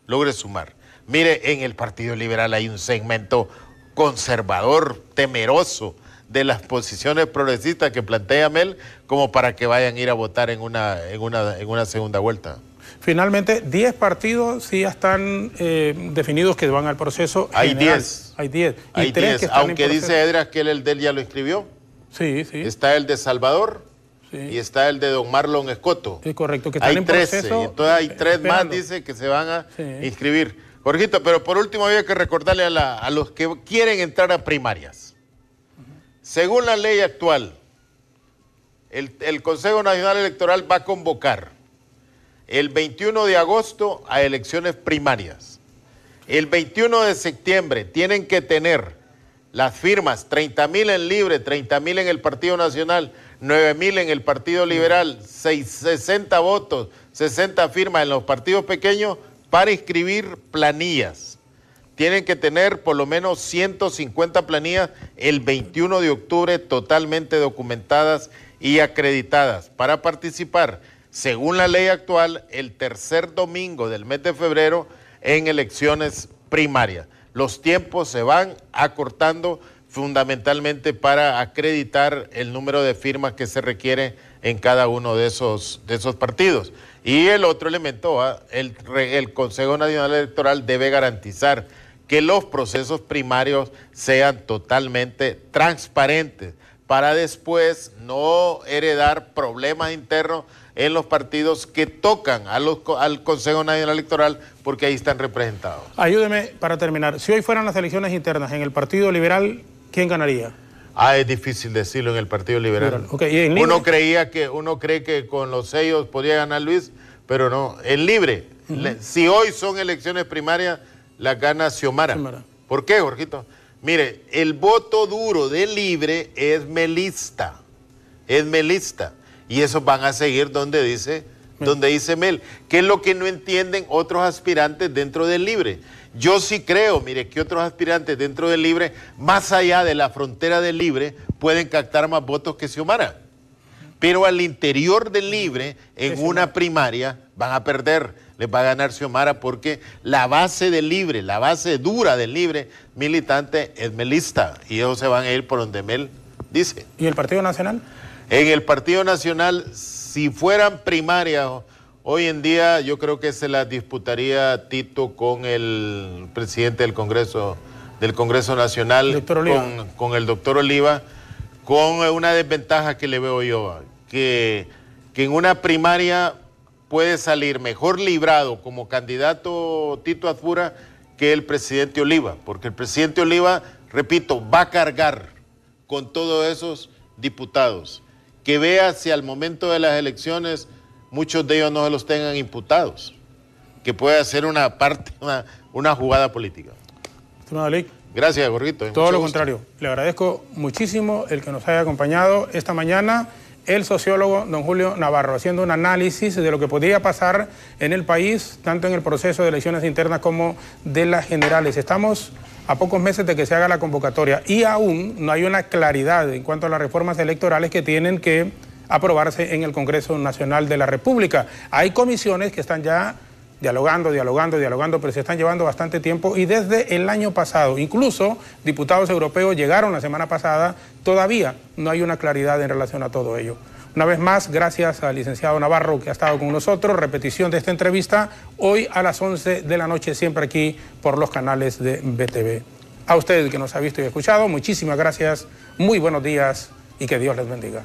logre sumar. Mire, en el Partido Liberal hay un segmento conservador, temeroso de las posiciones progresistas que plantea Mel, como para que vayan a ir a votar en una, en una, en una segunda vuelta. Finalmente, 10 partidos sí ya están eh, definidos que van al proceso. Hay 10. Hay 10. Hay 10, aunque dice Edras que él, el de él ya lo escribió. Sí, sí. Está el de Salvador y está el de don Marlon Escoto. Sí, correcto, que están hay en 13, entonces hay tres más, dice, que se van a inscribir. Jorgito, pero por último había que recordarle a, a los que quieren entrar a primarias. Según la ley actual, el, Consejo Nacional Electoral va a convocar el 21 de agosto a elecciones primarias. El 21 de septiembre tienen que tener las firmas 30 mil en Libre, 30 mil en el Partido Nacional, 9 mil en el Partido Liberal, 60 votos, 60 firmas en los partidos pequeños para inscribir planillas. Tienen que tener por lo menos 150 planillas el 21 de octubre totalmente documentadas y acreditadas para participar según la ley actual, el tercer domingo del mes de febrero en elecciones primarias. Los tiempos se van acortando fundamentalmente para acreditar el número de firmas que se requiere en cada uno de esos, de esos partidos. Y el otro elemento, ah, el, el Consejo Nacional Electoral debe garantizar que los procesos primarios sean totalmente transparentes para después no heredar problemas internos en los partidos que tocan a los, al Consejo Nacional Electoral porque ahí están representados. Ayúdeme para terminar. Si hoy fueran las elecciones internas en el Partido Liberal, ¿quién ganaría? Ah, es difícil decirlo en el Partido Liberal. uno creía que uno cree que con los sellos podía ganar Luis, pero no. En libre, si hoy son elecciones primarias, la gana Xiomara. ¿Por qué, Jorgito? Mire, el voto duro de libre es melista. Es melista. Y esos van a seguir donde dice, donde dice Mel. ¿Qué es lo que no entienden otros aspirantes dentro del libre? Yo sí creo, mire, que otros aspirantes dentro del libre, más allá de la frontera del libre, pueden captar más votos que Xiomara. Pero al interior del libre, en una primaria, van a perder, les va a ganar Xiomara porque la base del libre, la base dura del libre militante es melista y ellos se van a ir por donde Mel dice. ¿Y el Partido Nacional? En el Partido Nacional, si fueran primarias, hoy en día yo creo que se las disputaría Tito con el presidente del Congreso, del Congreso Nacional, con, con, el doctor Oliva, con una desventaja que le veo yo, que, que en una primaria puede salir mejor librado como candidato Tito Azpura que el presidente Oliva, porque el presidente Oliva, repito, va a cargar con todos esos diputados que vea si al momento de las elecciones muchos de ellos no se los tengan imputados, que puede ser una parte, una, jugada política. Gracias, Gorrito. Todo lo contrario. Le agradezco muchísimo el que nos haya acompañado esta mañana el sociólogo don Julio Navarro, haciendo un análisis de lo que podría pasar en el país, tanto en el proceso de elecciones internas como de las generales. Estamos a pocos meses de que se haga la convocatoria y aún no hay una claridad en cuanto a las reformas electorales que tienen que aprobarse en el Congreso Nacional de la República. Hay comisiones que están ya dialogando, dialogando, dialogando, pero se están llevando bastante tiempo y desde el año pasado, incluso diputados europeos llegaron la semana pasada, todavía no hay una claridad en relación a todo ello. Una vez más, gracias al licenciado Navarro que ha estado con nosotros, repetición de esta entrevista hoy a las 11 de la noche, siempre aquí por los canales de BTV. A usted que nos ha visto y escuchado, muchísimas gracias, muy buenos días y que Dios les bendiga.